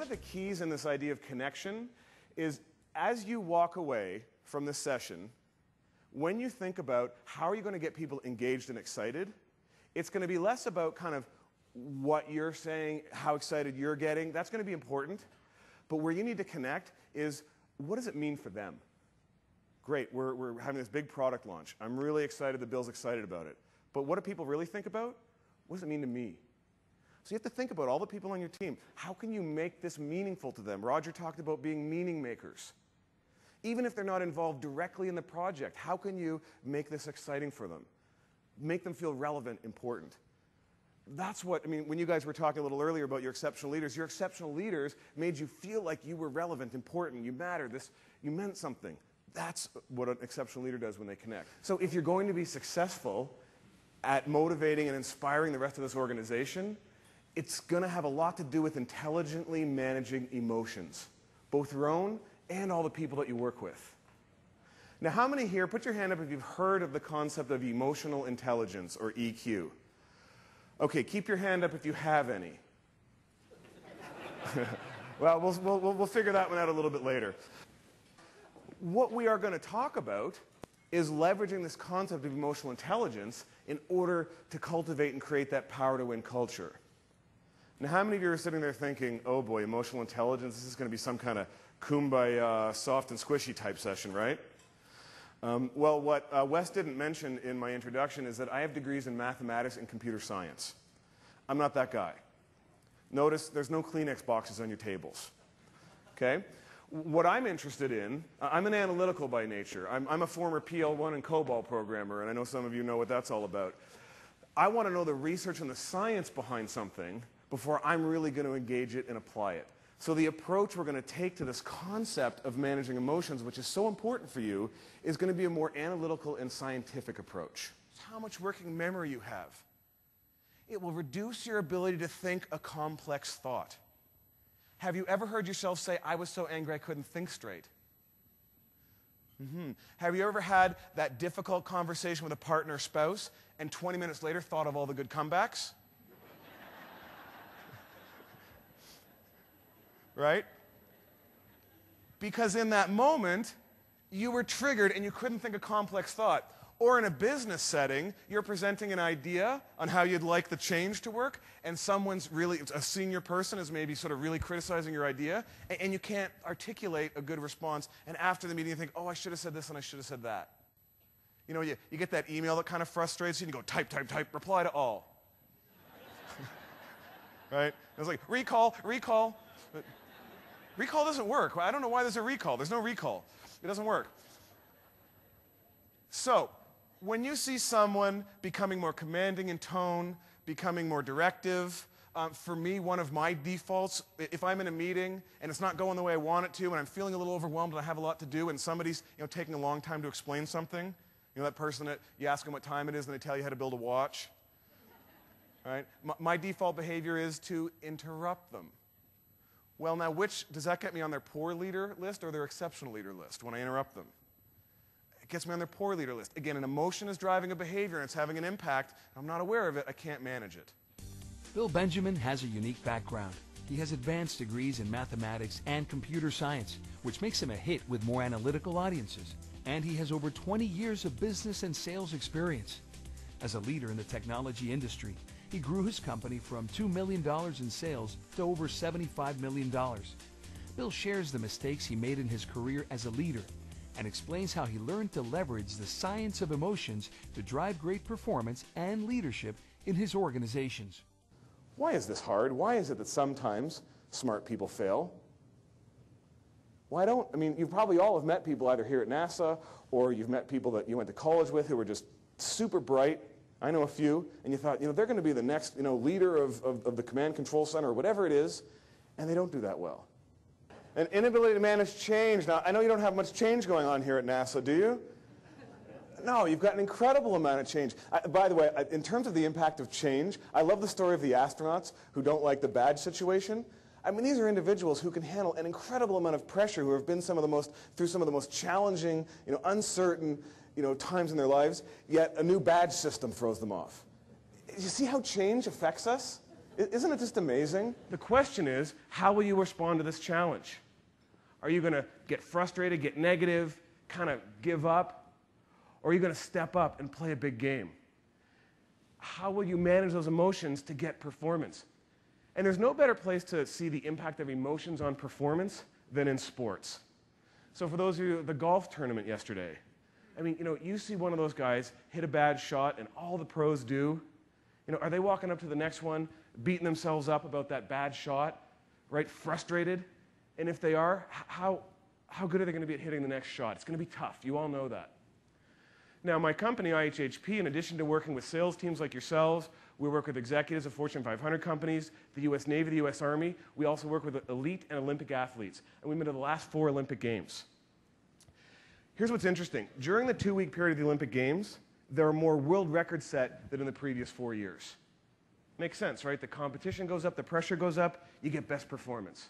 One of the keys in this idea of connection is as you walk away from this session, when you think about how are you going to get people engaged and excited, it's going to be less about kind of what you're saying, how excited you're getting. That's going to be important. But where you need to connect is what does it mean for them? Great, we're, we're having this big product launch. I'm really excited that Bill's excited about it. But what do people really think about? What does it mean to me? So you have to think about all the people on your team. How can you make this meaningful to them? Roger talked about being meaning makers. Even if they're not involved directly in the project, how can you make this exciting for them? Make them feel relevant, important. That's what, I mean, when you guys were talking a little earlier about your exceptional leaders, your exceptional leaders made you feel like you were relevant, important, you mattered, this, you meant something. That's what an exceptional leader does when they connect. So if you're going to be successful at motivating and inspiring the rest of this organization, it's going to have a lot to do with intelligently managing emotions, both your own and all the people that you work with. Now, how many here, put your hand up if you've heard of the concept of emotional intelligence or EQ? Okay, keep your hand up if you have any. well, well, we'll, we'll figure that one out a little bit later. What we are going to talk about is leveraging this concept of emotional intelligence in order to cultivate and create that power to win culture. Now, how many of you are sitting there thinking, oh boy, emotional intelligence, this is going to be some kind of kumbaya, soft and squishy type session, right? Um, well, what uh, Wes didn't mention in my introduction is that I have degrees in mathematics and computer science. I'm not that guy. Notice there's no Kleenex boxes on your tables. Okay? What I'm interested in, I'm an analytical by nature. I'm, I'm a former PL1 and COBOL programmer, and I know some of you know what that's all about. I want to know the research and the science behind something before I'm really going to engage it and apply it. So the approach we're going to take to this concept of managing emotions, which is so important for you, is going to be a more analytical and scientific approach. It's how much working memory you have. It will reduce your ability to think a complex thought. Have you ever heard yourself say, I was so angry I couldn't think straight? Mm-hmm. Have you ever had that difficult conversation with a partner or spouse and 20 minutes later thought of all the good comebacks? Right? Because in that moment, you were triggered and you couldn't think a complex thought. Or in a business setting, you're presenting an idea on how you'd like the change to work, and someone's really, a senior person is maybe sort of really criticizing your idea, and, and you can't articulate a good response. And after the meeting, you think, oh, I should have said this and I should have said that. You know, you, you get that email that kind of frustrates you, and you go, type, type, type, reply to all. right? It's like, recall, recall. Recall doesn't work. I don't know why there's a recall. There's no recall. It doesn't work. So, when you see someone becoming more commanding in tone, becoming more directive, um, for me, one of my defaults, if I'm in a meeting and it's not going the way I want it to, and I'm feeling a little overwhelmed and I have a lot to do, and somebody's you know, taking a long time to explain something, you know, that person that you ask them what time it is and they tell you how to build a watch, right? My, my default behavior is to interrupt them. Well, now, which does that get me on their poor leader list or their exceptional leader list when I interrupt them? It gets me on their poor leader list. Again, an emotion is driving a behavior and it's having an impact. I'm not aware of it. I can't manage it. Bill Benjamin has a unique background. He has advanced degrees in mathematics and computer science, which makes him a hit with more analytical audiences. And he has over 20 years of business and sales experience. As a leader in the technology industry, he grew his company from $2 million in sales to over $75 million. Bill shares the mistakes he made in his career as a leader and explains how he learned to leverage the science of emotions to drive great performance and leadership in his organizations. Why is this hard? Why is it that sometimes smart people fail? Why don't, I mean, you probably all have met people either here at NASA or you've met people that you went to college with who were just super bright I know a few, and you thought, you know, they're going to be the next, you know, leader of, of, of the command control center or whatever it is, and they don't do that well. An inability to manage change. Now, I know you don't have much change going on here at NASA, do you? No, you've got an incredible amount of change. I, by the way, I, in terms of the impact of change, I love the story of the astronauts who don't like the badge situation. I mean, these are individuals who can handle an incredible amount of pressure, who have been some of the most, through some of the most challenging, you know, uncertain, you know, times in their lives, yet a new badge system throws them off. You see how change affects us? Isn't it just amazing? The question is, how will you respond to this challenge? Are you going to get frustrated, get negative, kind of give up? Or are you going to step up and play a big game? How will you manage those emotions to get performance? And there's no better place to see the impact of emotions on performance than in sports. So, for those of you, the golf tournament yesterday, I mean, you know, you see one of those guys hit a bad shot, and all the pros do. You know, are they walking up to the next one, beating themselves up about that bad shot, right? Frustrated? And if they are, how, how good are they going to be at hitting the next shot? It's going to be tough. You all know that. Now, my company, IHHP, in addition to working with sales teams like yourselves, we work with executives of Fortune 500 companies, the US Navy, the US Army. We also work with elite and Olympic athletes. And we've been to the last four Olympic Games. Here's what's interesting during the two week period of the Olympic Games, there are more world records set than in the previous four years. Makes sense, right? The competition goes up, the pressure goes up, you get best performance.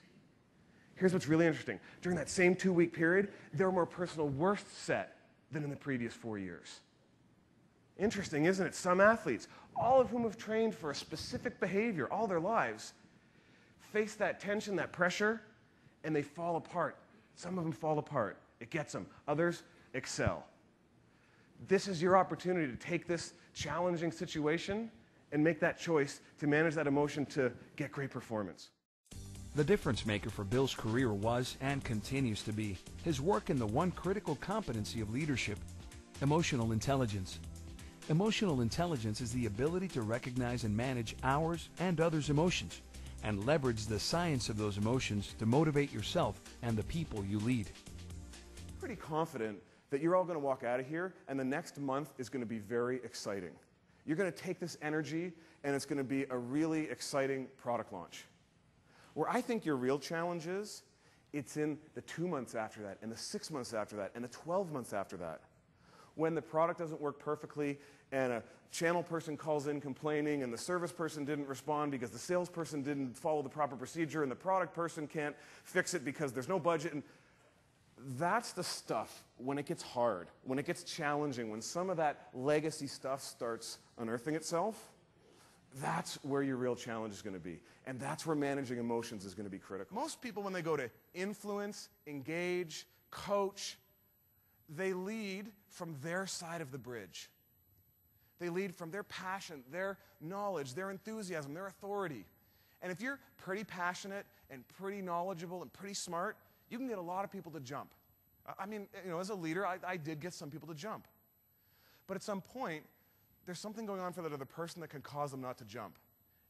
Here's what's really interesting. During that same two week period, there were more personal worsts set than in the previous four years. Interesting, isn't it? Some athletes, all of whom have trained for a specific behavior all their lives, face that tension, that pressure, and they fall apart. Some of them fall apart. It gets them. Others excel. This is your opportunity to take this challenging situation and make that choice to manage that emotion to get great performance. The difference maker for Bill's career was and continues to be his work in the one critical competency of leadership emotional intelligence. Emotional intelligence is the ability to recognize and manage ours and others' emotions and leverage the science of those emotions to motivate yourself and the people you lead. Pretty confident that you're all going to walk out of here and the next month is going to be very exciting. You're going to take this energy and it's going to be a really exciting product launch. Where I think your real challenge is, it's in the two months after that, and the six months after that, and the 12 months after that. When the product doesn't work perfectly, and a channel person calls in complaining, and the service person didn't respond because the salesperson didn't follow the proper procedure, and the product person can't fix it because there's no budget. And that's the stuff when it gets hard, when it gets challenging, when some of that legacy stuff starts unearthing itself that's where your real challenge is going to be. And that's where managing emotions is going to be critical. Most people, when they go to influence, engage, coach, they lead from their side of the bridge. They lead from their passion, their knowledge, their enthusiasm, their authority. And if you're pretty passionate and pretty knowledgeable and pretty smart, you can get a lot of people to jump. I mean, you know, as a leader, I, I did get some people to jump. But at some point, there's something going on for that other person that can cause them not to jump.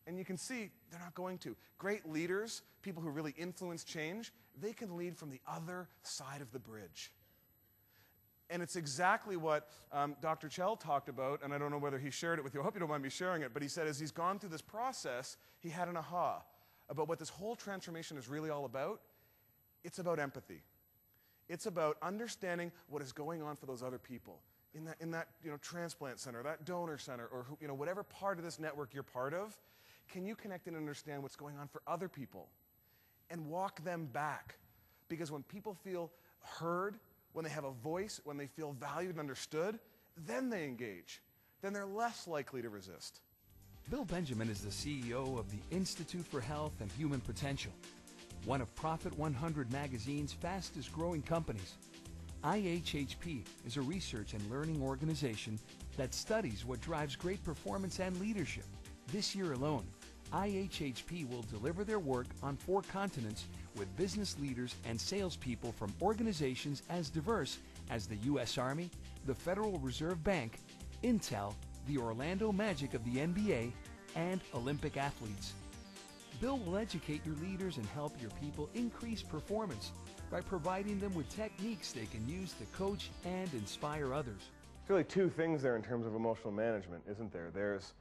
And you can see they're not going to. Great leaders, people who really influence change, they can lead from the other side of the bridge. And it's exactly what um, Dr. Chell talked about, and I don't know whether he shared it with you. I hope you don't mind me sharing it, but he said as he's gone through this process, he had an aha about what this whole transformation is really all about. It's about empathy. It's about understanding what is going on for those other people in that, in that you know, transplant center, that donor center, or you know, whatever part of this network you're part of, can you connect and understand what's going on for other people and walk them back? Because when people feel heard, when they have a voice, when they feel valued and understood, then they engage. Then they're less likely to resist. Bill Benjamin is the CEO of the Institute for Health and Human Potential, one of Profit 100 magazine's fastest growing companies. IHHP is a research and learning organization that studies what drives great performance and leadership. This year alone, IHHP will deliver their work on four continents with business leaders and salespeople from organizations as diverse as the U.S. Army, the Federal Reserve Bank, Intel, the Orlando Magic of the NBA, and Olympic athletes. Bill will educate your leaders and help your people increase performance by providing them with techniques they can use to coach and inspire others. There's really two things there in terms of emotional management, isn't there? There's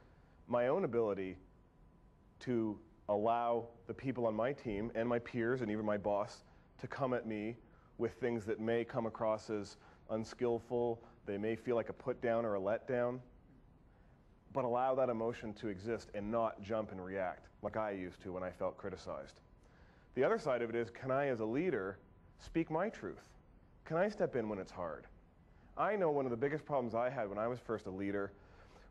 my own ability to allow the people on my team and my peers and even my boss to come at me with things that may come across as unskillful, they may feel like a put down or a letdown, but allow that emotion to exist and not jump and react like I used to when I felt criticized. The other side of it is can I, as a leader, speak my truth? Can I step in when it's hard? I know one of the biggest problems I had when I was first a leader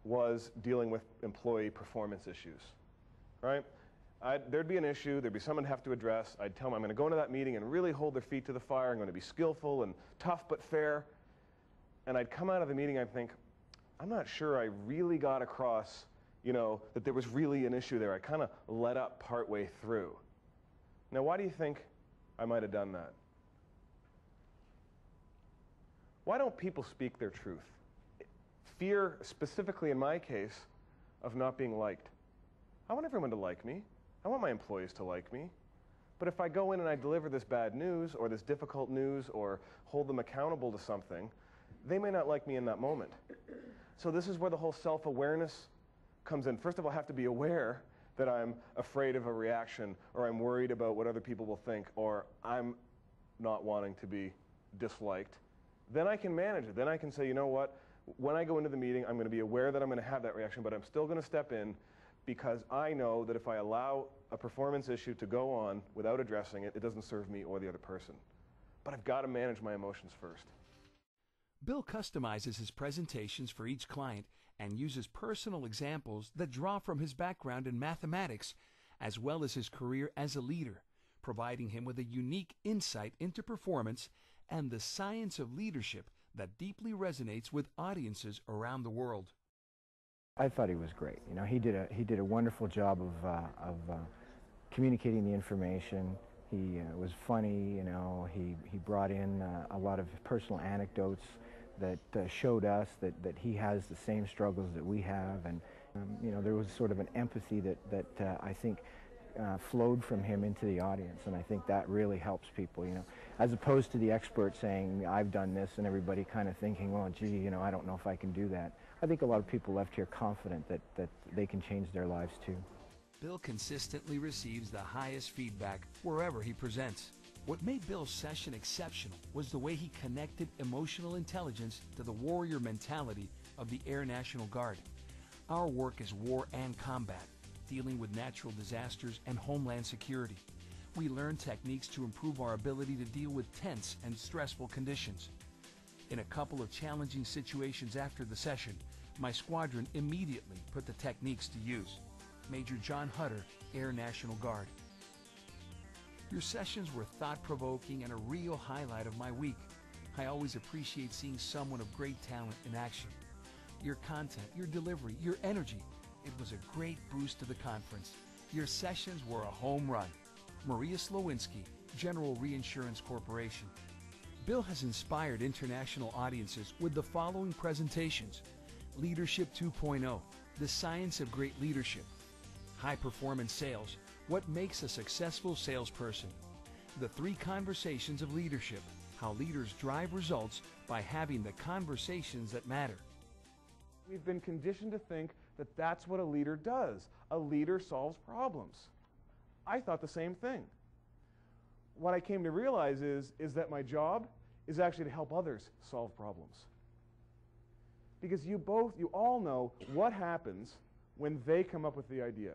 was dealing with employee performance issues. right? I'd, there'd be an issue, there'd be someone to have to address. I'd tell them I'm going to go into that meeting and really hold their feet to the fire. I'm going to be skillful and tough but fair. And I'd come out of the meeting, I'd think, I'm not sure I really got across, you know, that there was really an issue there. I kind of let up partway through. Now, why do you think I might have done that? Why don't people speak their truth? Fear, specifically in my case, of not being liked. I want everyone to like me. I want my employees to like me. But if I go in and I deliver this bad news or this difficult news or hold them accountable to something, they may not like me in that moment. So this is where the whole self-awareness comes in. First of all, I have to be aware that I'm afraid of a reaction or I'm worried about what other people will think or I'm not wanting to be disliked. Then I can manage it. Then I can say, you know what? When I go into the meeting, I'm going to be aware that I'm going to have that reaction, but I'm still going to step in because I know that if I allow a performance issue to go on without addressing it, it doesn't serve me or the other person. But I've got to manage my emotions first. Bill customizes his presentations for each client and uses personal examples that draw from his background in mathematics as well as his career as a leader, providing him with a unique insight into performance and the science of leadership that deeply resonates with audiences around the world. I thought he was great. You know, he did a he did a wonderful job of uh, of uh, communicating the information. He uh, was funny. You know, he he brought in uh, a lot of personal anecdotes that uh, showed us that that he has the same struggles that we have, and um, you know, there was sort of an empathy that that uh, I think. flowed from him into the audience, and I think that really helps people. You know, as opposed to the expert saying, "I've done this," and everybody kind of thinking, "Well, gee, you know, I don't know if I can do that." I think a lot of people left here confident that, that they can change their lives too. Bill consistently receives the highest feedback wherever he presents. What made Bill's session exceptional was the way he connected emotional intelligence to the warrior mentality of the Air National Guard. Our work is war and combat, dealing with natural disasters and homeland security. We learn techniques to improve our ability to deal with tense and stressful conditions. In a couple of challenging situations after the session, my squadron immediately put the techniques to use. Major John Hutter, Air National Guard. Your sessions were thought-provoking and a real highlight of my week. I always appreciate seeing someone of great talent in action. Your content, your delivery, your energy. It was a great boost to the conference. Your sessions were a home run. Maria Slowinski, General Reinsurance Corporation. Bill has inspired international audiences with the following presentations. Leadership 2.0, The Science of Great Leadership. High Performance Sales, What Makes a Successful Salesperson. The Three Conversations of Leadership, How Leaders Drive Results by Having the Conversations That Matter. We've been conditioned to think that that's what a leader does. A leader solves problems. I thought the same thing. What I came to realize is, is that my job is actually to help others solve problems. Because you both, you all know what happens when they come up with the idea.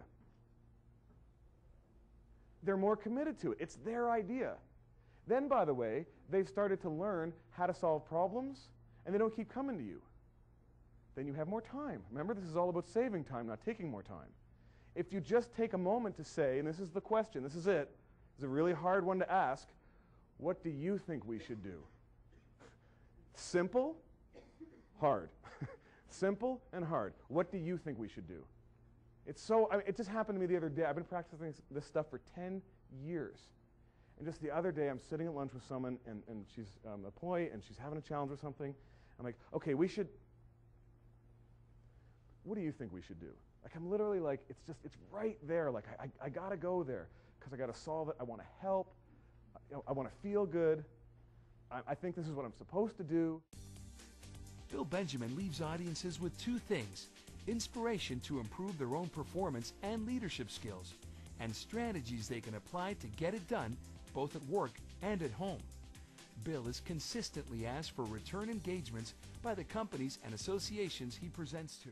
They're more committed to it. It's their idea. Then, by the way, they've started to learn how to solve problems, and they don't keep coming to you. Then you have more time. Remember, this is all about saving time, not taking more time. If you just take a moment to say, and this is the question, this is it, it's a really hard one to ask, what do you think we should do? Simple, hard. Simple and hard. What do you think we should do? It's so, I mean, it just happened to me the other day. I've been practicing this stuff for 10 years. And just the other day, I'm sitting at lunch with someone, and, and she's um, a employee, and she's having a challenge or something. I'm like, okay, we should, what do you think we should do? Like, I'm literally like, it's just, it's right there. Like, I, I, I got to go there because I got to solve it. I want to help. I, I want to feel good. I, I think this is what I'm supposed to do. Bill Benjamin leaves audiences with two things inspiration to improve their own performance and leadership skills, and strategies they can apply to get it done both at work and at home. Bill is consistently asked for return engagements by the companies and associations he presents to.